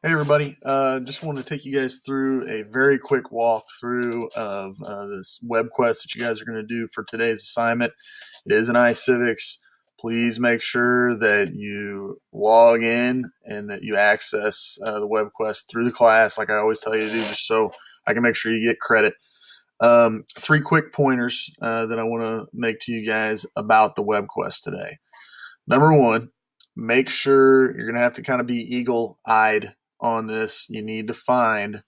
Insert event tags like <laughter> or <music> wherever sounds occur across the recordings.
Hey everybody, uh, just want to take you guys through a very quick walkthrough of uh, this web quest that you guys are going to do for today's assignment. It is an iCivics. Please make sure that you log in and that you access uh, the web quest through the class like I always tell you to do just so I can make sure you get credit. Um, three quick pointers uh, that I want to make to you guys about the web quest today. Number one, make sure you're going to have to kind of be eagle eyed on this, you need to find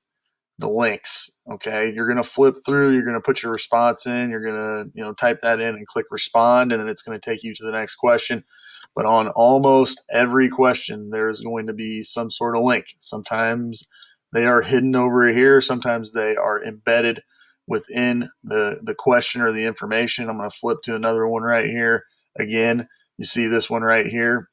the links. Okay, you're going to flip through. You're going to put your response in. You're going to you know type that in and click respond, and then it's going to take you to the next question. But on almost every question, there's going to be some sort of link. Sometimes they are hidden over here. Sometimes they are embedded within the the question or the information. I'm going to flip to another one right here. Again, you see this one right here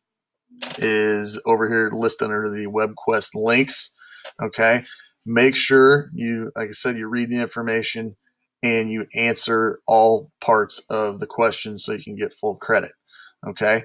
is over here listed under the WebQuest links. Okay. Make sure you, like I said, you read the information and you answer all parts of the question so you can get full credit. Okay.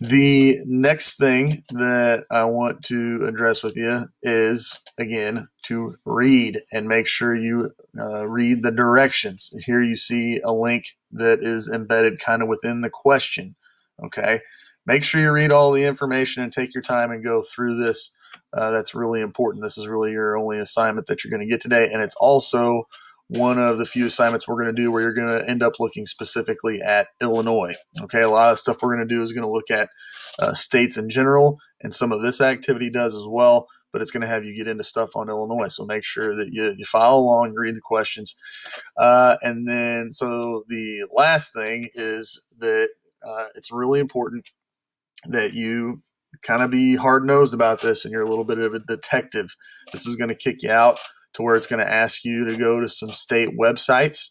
The next thing that I want to address with you is again to read and make sure you uh, read the directions. Here you see a link that is embedded kind of within the question. Okay make sure you read all the information and take your time and go through this. Uh, that's really important. This is really your only assignment that you're going to get today. And it's also one of the few assignments we're going to do where you're going to end up looking specifically at Illinois. Okay, a lot of stuff we're going to do is going to look at uh, states in general, and some of this activity does as well. But it's going to have you get into stuff on Illinois. So make sure that you, you follow along, read the questions. Uh, and then, so the last thing is that uh, it's really important that you kind of be hard nosed about this and you're a little bit of a detective. This is going to kick you out to where it's going to ask you to go to some state websites.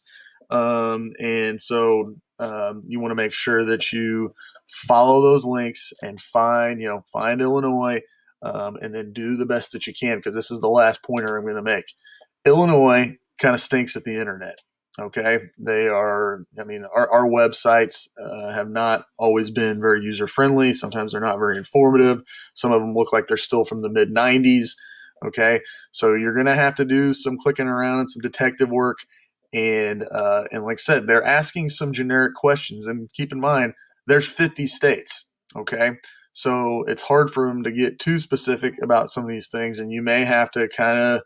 Um, and so um, you want to make sure that you follow those links and find, you know, find Illinois um, and then do the best that you can because this is the last pointer I'm going to make. Illinois kind of stinks at the internet. Okay, they are. I mean, our, our websites uh, have not always been very user friendly. Sometimes they're not very informative. Some of them look like they're still from the mid '90s. Okay, so you're to have to do some clicking around and some detective work. And uh, and like I said, they're asking some generic questions. And keep in mind, there's 50 states. Okay, so it's hard for them to get too specific about some of these things, and you may have to kind of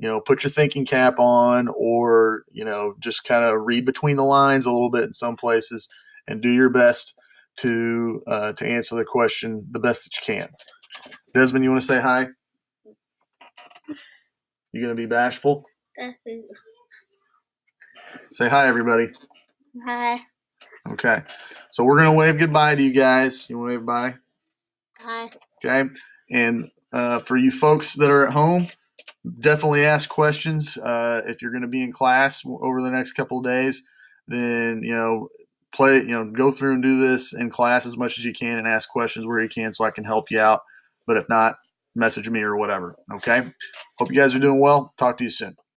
you know, put your thinking cap on or, you know, just kind of read between the lines a little bit in some places and do your best to uh, to answer the question the best that you can. Desmond, you want to say hi? You gonna be bashful? <laughs> say hi, everybody. Hi. Okay, so we're gonna wave goodbye to you guys. You want to wave bye? Hi. Okay, and uh, for you folks that are at home, definitely ask questions. Uh, if you're going to be in class over the next couple days, then you know play you know go through and do this in class as much as you can and ask questions where you can so I can help you out. But if not, message me or whatever. Okay. Hope you guys are doing well. Talk to you soon.